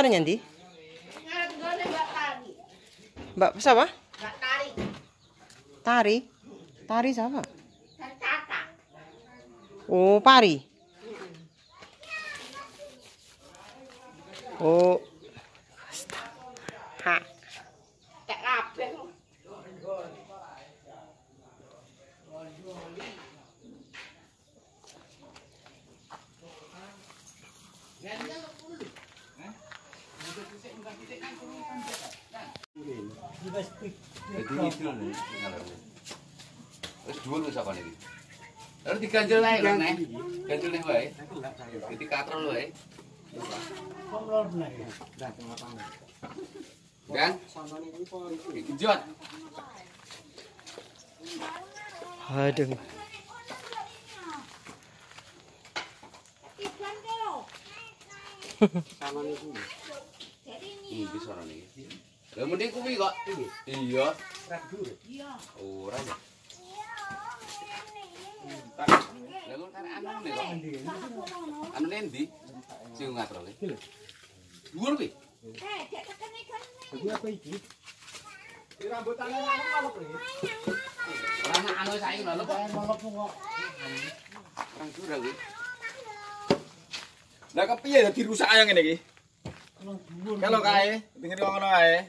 Kemarin Yanti? Mbak siapa? Mbak Tari. Tari. Tari siapa? Tata. Oh, Pari. Oh. Ha. Jadi itu lho nih. Wis dhuwur wis apa niki? Lalu diganjel ae lho, Nek. Ganjel nih wae. Jadi katrol wae. Kan? Iki jot. Aduh. Iki niki. Lah mending kuwi kok. Iya. Iya. Ora ya. Lah kok karek anu nih kok. Anu endi? Sing ngatrol iki. Dhuwur kuwi. Eh, dek tekan ikan. Ora ana anu saiki lho kok. Dura kuwi. Lah kepiye dadi rusak ayo ngene iki? Kalau kae, denger ngono ae.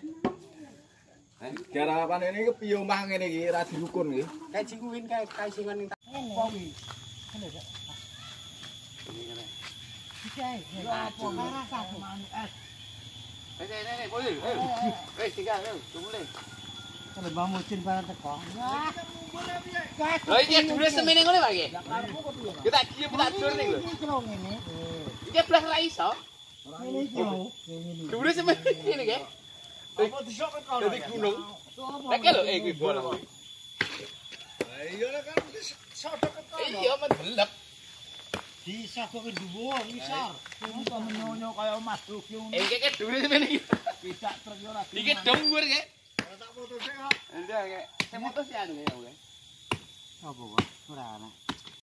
Eh? Gara apa ini kepiye omah ngene iki ra dirukun iki. Kayak jingkuin kayak kayak singan ning Eh, eh, eh, boleh. Eh, tinggal, tunggu le. Kalau Mbah Mucin barang teko. Lah iki dure semene ngene Pak iki. Kita kiye tak dur ning lho. Ngene, Iki blas ra iso. Iki. Apa disok kok Dadi gunung. Lek lho eh kuwi bola. Iya kan sodok Iya mendelep. Bisa kok dhuwur ngisor. Kok menyonyo kaya Mas ngono. Eh iki dure semene iki. Bisa truk yo ora. Iki dhuwur iki. tak foto sik kok. Endah iki. Sing motos ya anu ya. Apa kok? Ana.